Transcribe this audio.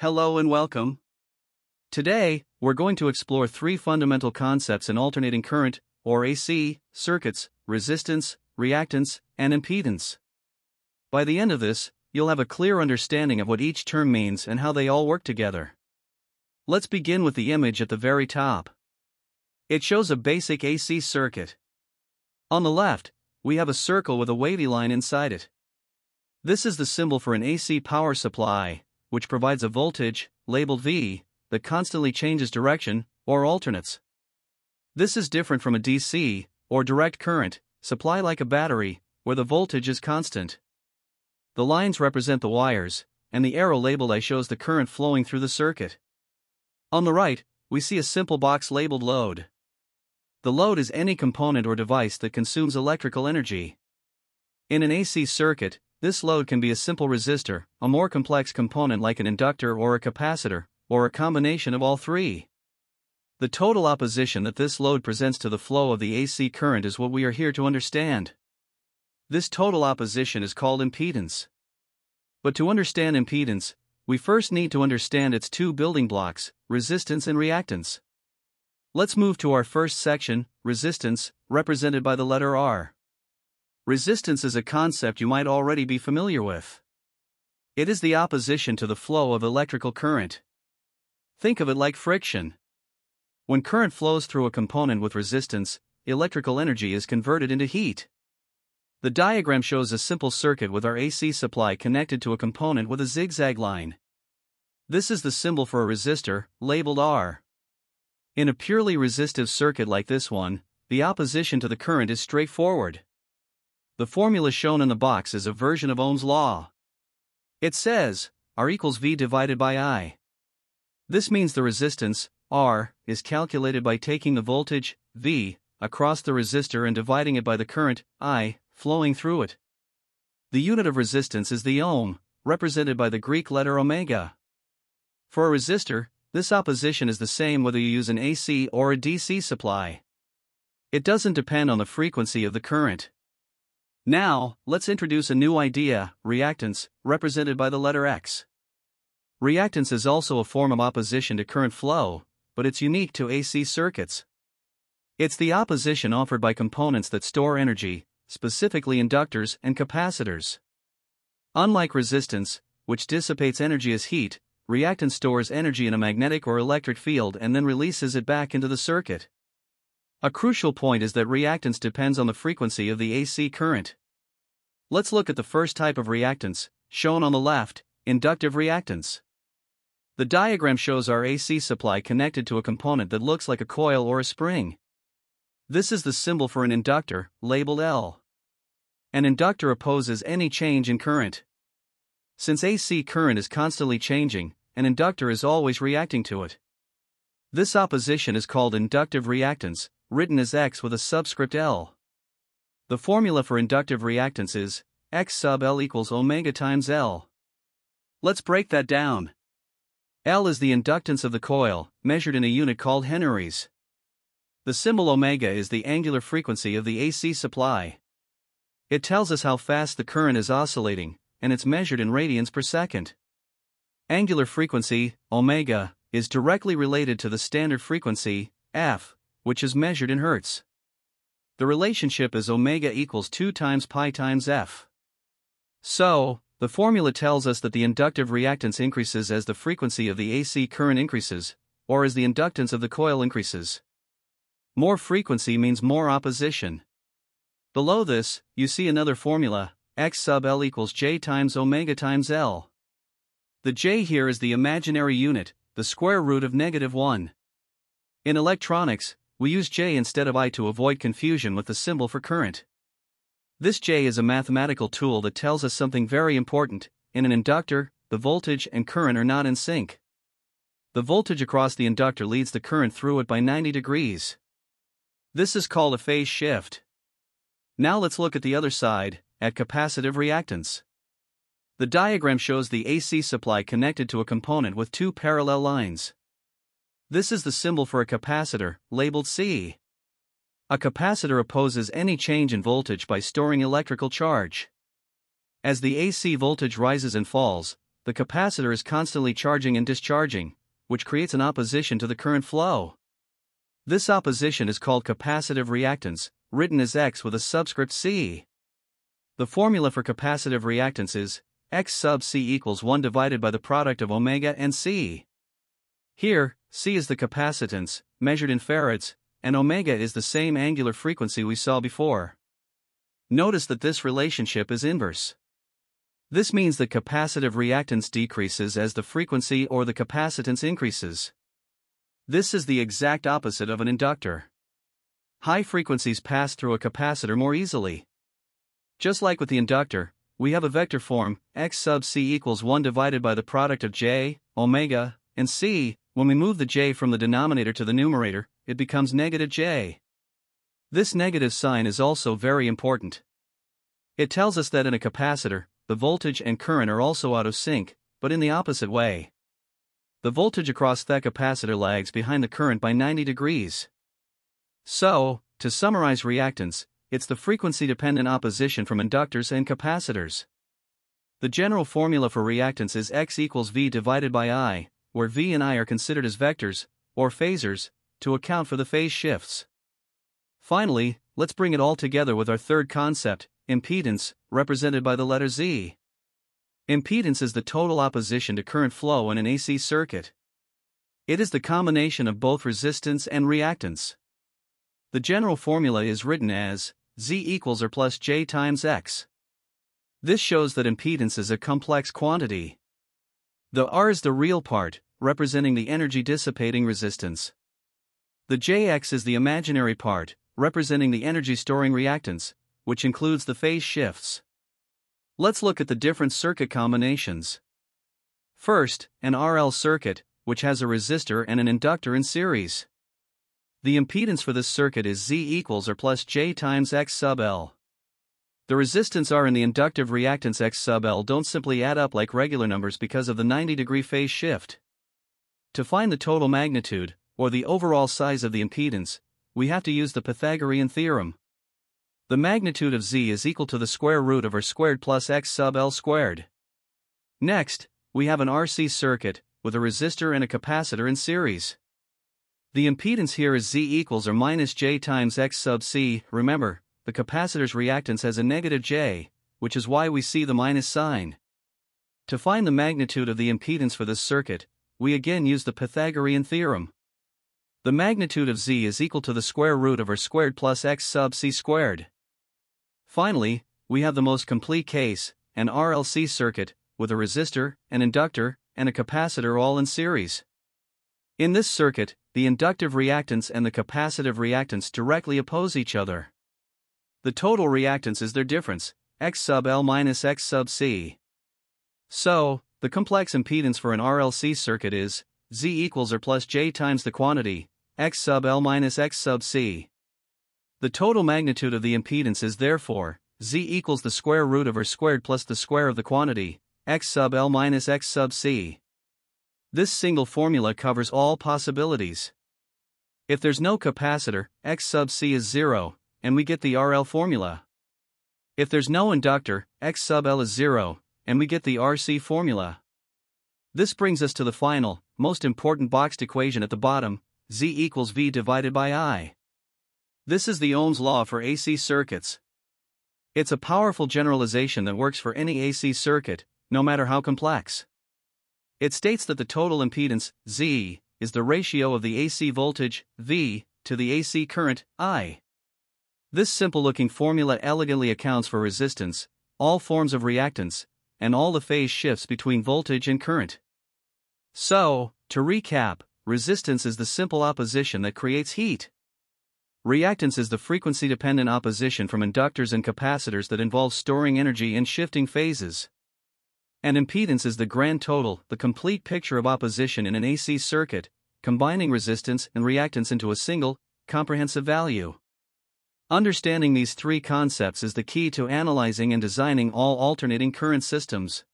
Hello and welcome. Today, we're going to explore three fundamental concepts in alternating current, or AC, circuits resistance, reactance, and impedance. By the end of this, you'll have a clear understanding of what each term means and how they all work together. Let's begin with the image at the very top. It shows a basic AC circuit. On the left, we have a circle with a wavy line inside it. This is the symbol for an AC power supply, which provides a voltage, labeled V, that constantly changes direction, or alternates. This is different from a DC, or direct current, supply like a battery, where the voltage is constant. The lines represent the wires, and the arrow labeled I shows the current flowing through the circuit. On the right, we see a simple box labeled load. The load is any component or device that consumes electrical energy. In an AC circuit, this load can be a simple resistor, a more complex component like an inductor or a capacitor, or a combination of all three. The total opposition that this load presents to the flow of the AC current is what we are here to understand. This total opposition is called impedance. But to understand impedance, we first need to understand its two building blocks, resistance and reactance. Let's move to our first section, resistance, represented by the letter R. Resistance is a concept you might already be familiar with. It is the opposition to the flow of electrical current. Think of it like friction. When current flows through a component with resistance, electrical energy is converted into heat. The diagram shows a simple circuit with our AC supply connected to a component with a zigzag line. This is the symbol for a resistor, labeled R. In a purely resistive circuit like this one, the opposition to the current is straightforward. The formula shown in the box is a version of Ohm's law. It says, R equals V divided by I. This means the resistance, R, is calculated by taking the voltage, V, across the resistor and dividing it by the current, I, flowing through it. The unit of resistance is the ohm, represented by the Greek letter omega. For a resistor, this opposition is the same whether you use an AC or a DC supply. It doesn't depend on the frequency of the current. Now, let's introduce a new idea reactance, represented by the letter X. Reactance is also a form of opposition to current flow, but it's unique to AC circuits. It's the opposition offered by components that store energy, specifically inductors and capacitors. Unlike resistance, which dissipates energy as heat, reactance stores energy in a magnetic or electric field and then releases it back into the circuit. A crucial point is that reactance depends on the frequency of the AC current. Let's look at the first type of reactance, shown on the left inductive reactance. The diagram shows our AC supply connected to a component that looks like a coil or a spring. This is the symbol for an inductor, labeled L. An inductor opposes any change in current. Since AC current is constantly changing, an inductor is always reacting to it. This opposition is called inductive reactance, written as X with a subscript L. The formula for inductive reactance is X sub L equals omega times L. Let's break that down. L is the inductance of the coil, measured in a unit called henries. The symbol omega is the angular frequency of the AC supply. It tells us how fast the current is oscillating, and it's measured in radians per second. Angular frequency, omega, is directly related to the standard frequency, f, which is measured in hertz. The relationship is omega equals 2 times pi times f. So, the formula tells us that the inductive reactance increases as the frequency of the AC current increases, or as the inductance of the coil increases. More frequency means more opposition. Below this, you see another formula, x sub L equals J times omega times L. The J here is the imaginary unit, the square root of negative 1. In electronics, we use J instead of I to avoid confusion with the symbol for current. This J is a mathematical tool that tells us something very important. In an inductor, the voltage and current are not in sync. The voltage across the inductor leads the current through it by 90 degrees. This is called a phase shift. Now let's look at the other side, at capacitive reactance. The diagram shows the AC supply connected to a component with two parallel lines. This is the symbol for a capacitor, labeled C. A capacitor opposes any change in voltage by storing electrical charge. As the AC voltage rises and falls, the capacitor is constantly charging and discharging, which creates an opposition to the current flow. This opposition is called capacitive reactance, written as X with a subscript C. The formula for capacitive reactance is X sub C equals 1 divided by the product of omega and C. Here, C is the capacitance, measured in farads, and omega is the same angular frequency we saw before. Notice that this relationship is inverse. This means that capacitive reactance decreases as the frequency or the capacitance increases. This is the exact opposite of an inductor. High frequencies pass through a capacitor more easily. Just like with the inductor, we have a vector form, x sub c equals 1 divided by the product of j, omega, and c. When we move the j from the denominator to the numerator, it becomes negative j. This negative sign is also very important. It tells us that in a capacitor, the voltage and current are also out of sync, but in the opposite way. The voltage across that capacitor lags behind the current by 90 degrees. So, to summarize reactance, it's the frequency dependent opposition from inductors and capacitors. The general formula for reactance is X equals V divided by I, where V and I are considered as vectors, or phasors, to account for the phase shifts. Finally, let's bring it all together with our third concept, impedance, represented by the letter Z. Impedance is the total opposition to current flow in an AC circuit. It is the combination of both resistance and reactance. The general formula is written as Z equals R plus J times X. This shows that impedance is a complex quantity. The R is the real part, representing the energy dissipating resistance. The Jx is the imaginary part, representing the energy storing reactance, which includes the phase shifts. Let's look at the different circuit combinations. First, an RL circuit, which has a resistor and an inductor in series. The impedance for this circuit is Z equals R plus J times X sub L. The resistance R and the inductive reactance X sub L don't simply add up like regular numbers because of the 90 degree phase shift. To find the total magnitude, or the overall size of the impedance, we have to use the Pythagorean theorem. The magnitude of Z is equal to the square root of R squared plus X sub L squared. Next, we have an RC circuit, with a resistor and a capacitor in series. The impedance here is Z equals R minus J times X sub C. Remember, the capacitor's reactance has a negative J, which is why we see the minus sign. To find the magnitude of the impedance for this circuit, we again use the Pythagorean theorem. The magnitude of z is equal to the square root of r squared plus x sub c squared. Finally, we have the most complete case, an RLC circuit, with a resistor, an inductor, and a capacitor all in series. In this circuit, the inductive reactance and the capacitive reactance directly oppose each other. The total reactance is their difference, x sub L minus x sub C. So, the complex impedance for an RLC circuit is Z equals R plus J times the quantity, x sub L minus x sub C. The total magnitude of the impedance is therefore Z equals the square root of R squared plus the square of the quantity, x sub L minus x sub C. This single formula covers all possibilities. If there's no capacitor, x sub C is 0, and we get the RL formula. If there's no inductor, x sub L is 0, and we get the RC formula. This brings us to the final, most important boxed equation at the bottom, Z equals V divided by I. This is the Ohm's law for AC circuits. It's a powerful generalization that works for any AC circuit, no matter how complex. It states that the total impedance, Z, is the ratio of the AC voltage, V, to the AC current, I. This simple looking formula elegantly accounts for resistance, all forms of reactance, and all the phase shifts between voltage and current. So, to recap, resistance is the simple opposition that creates heat. Reactance is the frequency dependent opposition from inductors and capacitors that involves storing energy in shifting phases. And impedance is the grand total, the complete picture of opposition in an AC circuit, combining resistance and reactance into a single, comprehensive value. Understanding these three concepts is the key to analyzing and designing all alternating current systems.